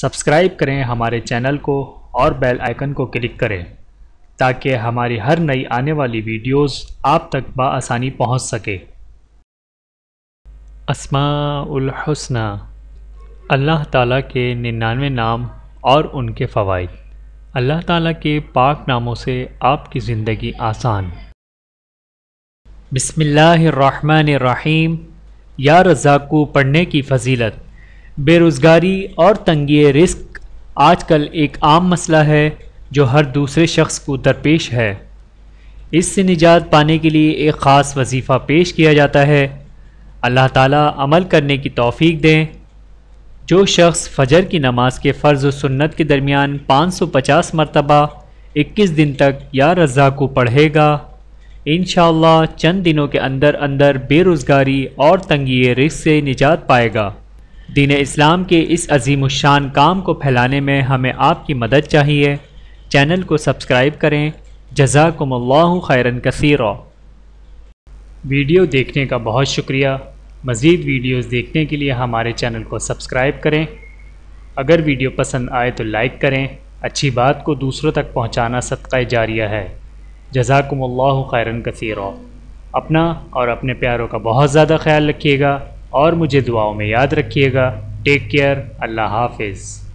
Subscribe کریں ہمارے channel کو اور بیل آئیکن کو کلک کریں تاکہ ہماری ہر نئی آنے والی ویڈیوز آپ تک بآسانی پہنچ سکے۔ اسماء الحسنہ اللہ تعالیٰ کے ننانوے نام اور ان کے فوائد۔ اللہ تعالیٰ کے پاک ناموں سے آپ کی زندگی آسان۔ بسم اللہ الرحمن الرحیم، یا رزاقو، پڑھنے کی فضیلت۔ بے روزگاری اور تنگی رزق آج کل ایک عام مسئلہ ہے جو ہر دوسرے شخص کو درپیش ہے۔ اس سے نجات پانے کے لیے ایک خاص وظیفہ پیش کیا جاتا ہے۔ اللہ تعالیٰ عمل کرنے کی توفیق دیں۔ جو شخص فجر کی نماز کے فرض و سنت کے درمیان پانچ سو پچاس مرتبہ اکیس دن تک یا رضا کو پڑھے گا، انشاءاللہ چند دنوں کے اندر اندر بے روزگاری اور تنگی رزق سے نجات پائے گا۔ دین اسلام کے اس عظیم الشان کام کو پھیلانے میں ہمیں آپ کی مدد چاہیے۔ چینل کو سبسکرائب کریں۔ جزاکم اللہ خیرن کثیر ویڈیو دیکھنے کا بہت شکریہ۔ مزید ویڈیوز دیکھنے کے لیے ہمارے چینل کو سبسکرائب کریں۔ اگر ویڈیو پسند آئے تو لائک کریں۔ اچھی بات کو دوسروں تک پہنچانا صدقہ جاریہ ہے۔ جزاکم اللہ خیرن کثیر اپنا اور اپنے پیاروں کا بہت زیادہ خیال رکھیے گا۔ اور مجھے دعاؤں میں یاد رکھیے گا۔ ٹیک کیئر اللہ حافظ۔